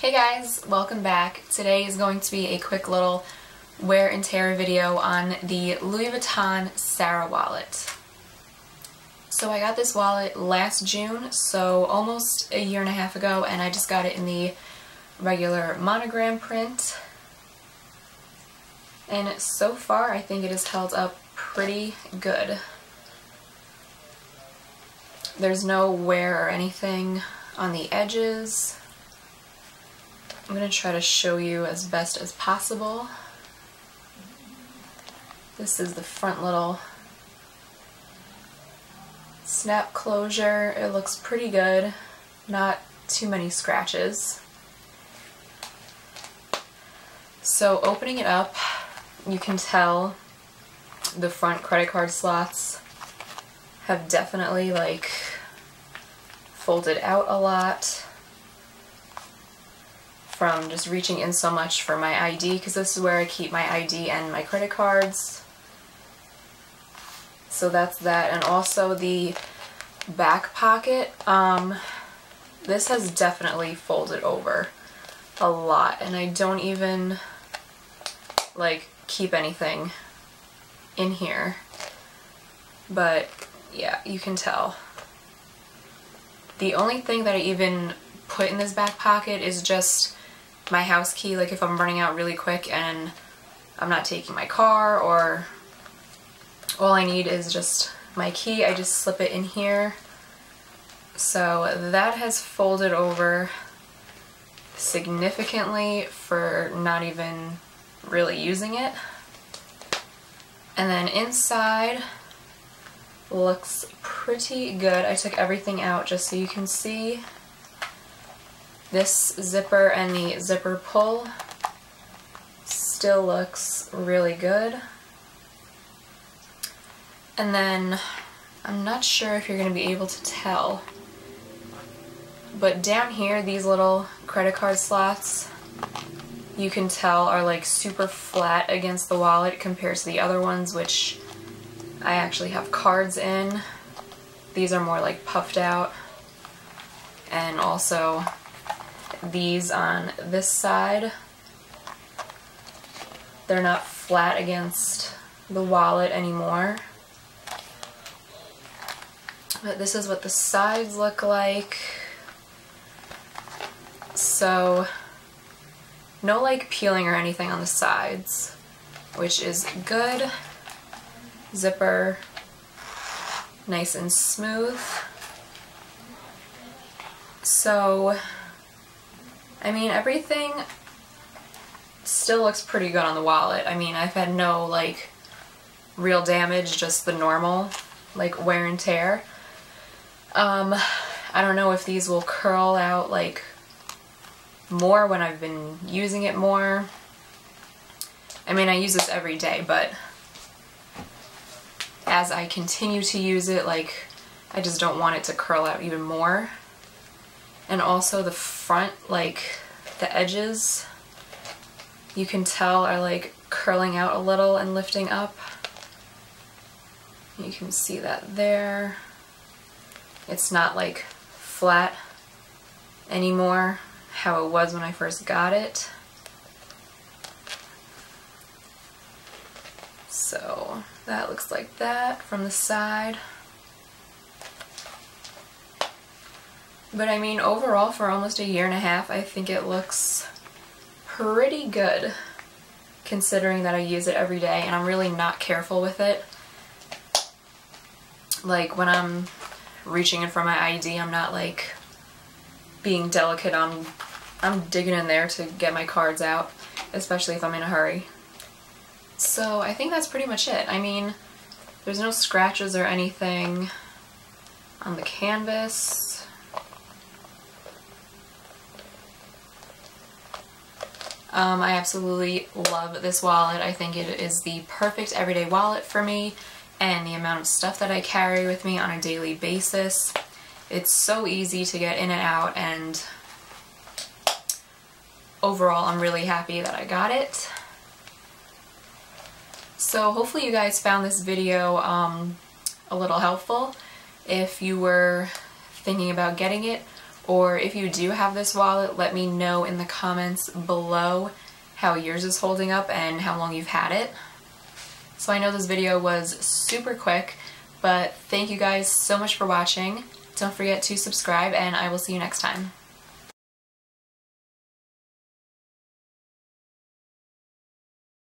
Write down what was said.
Hey guys, welcome back. Today is going to be a quick little wear and tear video on the Louis Vuitton Sarah wallet. So I got this wallet last June, so almost a year and a half ago, and I just got it in the regular monogram print. And so far I think it has held up pretty good. There's no wear or anything on the edges. I'm going to try to show you as best as possible. This is the front little snap closure. It looks pretty good. Not too many scratches. So opening it up, you can tell the front credit card slots have definitely like folded out a lot from just reaching in so much for my ID because this is where I keep my ID and my credit cards. So that's that. And also the back pocket. Um, this has definitely folded over a lot and I don't even like keep anything in here. But yeah, you can tell. The only thing that I even put in this back pocket is just my house key, like if I'm running out really quick and I'm not taking my car or all I need is just my key, I just slip it in here. So that has folded over significantly for not even really using it. And then inside looks pretty good. I took everything out just so you can see this zipper and the zipper pull still looks really good. And then I'm not sure if you're going to be able to tell, but down here these little credit card slots you can tell are like super flat against the wallet compared to the other ones which I actually have cards in. These are more like puffed out. And also these on this side. They're not flat against the wallet anymore. But this is what the sides look like. So no like peeling or anything on the sides, which is good. Zipper, nice and smooth. So, I mean, everything still looks pretty good on the wallet. I mean, I've had no, like, real damage, just the normal, like, wear and tear. Um, I don't know if these will curl out, like, more when I've been using it more. I mean, I use this every day, but as I continue to use it, like, I just don't want it to curl out even more. And also the front, like, the edges, you can tell are, like, curling out a little and lifting up. You can see that there. It's not, like, flat anymore how it was when I first got it. So that looks like that from the side. But I mean overall for almost a year and a half I think it looks pretty good considering that I use it every day and I'm really not careful with it. Like when I'm reaching in for my ID I'm not like being delicate on I'm digging in there to get my cards out, especially if I'm in a hurry. So I think that's pretty much it. I mean, there's no scratches or anything on the canvas. Um, I absolutely love this wallet. I think it is the perfect everyday wallet for me and the amount of stuff that I carry with me on a daily basis. It's so easy to get in and out and overall I'm really happy that I got it. So hopefully you guys found this video um, a little helpful if you were thinking about getting it or if you do have this wallet, let me know in the comments below how yours is holding up and how long you've had it. So I know this video was super quick, but thank you guys so much for watching. Don't forget to subscribe and I will see you next time.